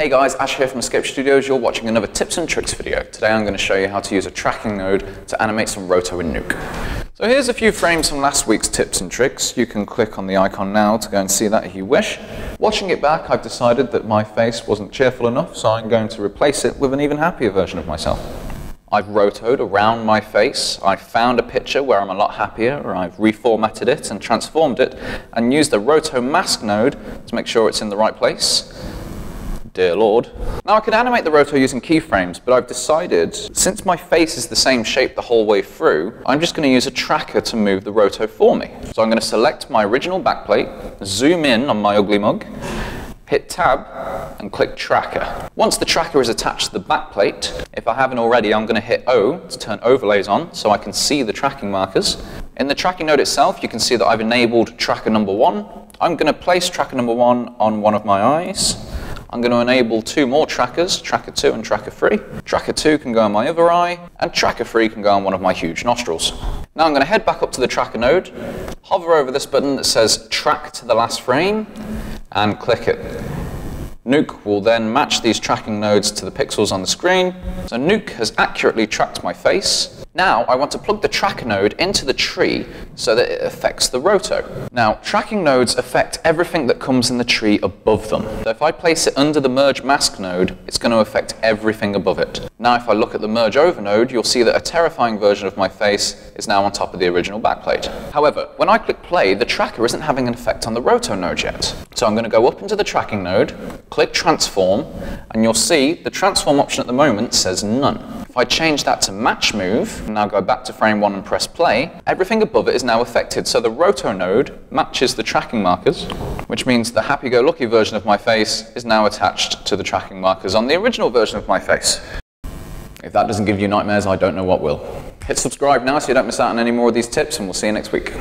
Hey guys, Ash here from Escape Studios. You're watching another tips and tricks video. Today I'm going to show you how to use a tracking node to animate some roto in Nuke. So here's a few frames from last week's tips and tricks. You can click on the icon now to go and see that if you wish. Watching it back, I've decided that my face wasn't cheerful enough, so I'm going to replace it with an even happier version of myself. I've rotoed around my face, I've found a picture where I'm a lot happier, I've reformatted it and transformed it, and used the roto mask node to make sure it's in the right place. Dear Lord. Now I could animate the roto using keyframes, but I've decided, since my face is the same shape the whole way through, I'm just going to use a tracker to move the roto for me. So I'm going to select my original backplate, zoom in on my ugly mug, hit tab, and click tracker. Once the tracker is attached to the backplate, if I haven't already, I'm going to hit O to turn overlays on so I can see the tracking markers. In the tracking node itself, you can see that I've enabled tracker number one. I'm going to place tracker number one on one of my eyes. I'm going to enable two more trackers, tracker 2 and tracker 3. Tracker 2 can go on my other eye, and tracker 3 can go on one of my huge nostrils. Now I'm going to head back up to the tracker node, hover over this button that says track to the last frame, and click it. Nuke will then match these tracking nodes to the pixels on the screen. So Nuke has accurately tracked my face. Now I want to plug the tracker node into the tree so that it affects the roto. Now tracking nodes affect everything that comes in the tree above them. So if I place it under the merge mask node, it's going to affect everything above it. Now if I look at the merge over node, you'll see that a terrifying version of my face is now on top of the original backplate. However, when I click play, the tracker isn't having an effect on the roto node yet. So I'm going to go up into the tracking node, click transform, and you'll see the transform option at the moment says none. If I change that to match move, and now go back to frame one and press play, everything above it is now affected. So the roto node matches the tracking markers, which means the happy-go-lucky version of my face is now attached to the tracking markers on the original version of my face. If that doesn't give you nightmares, I don't know what will. Hit subscribe now so you don't miss out on any more of these tips, and we'll see you next week.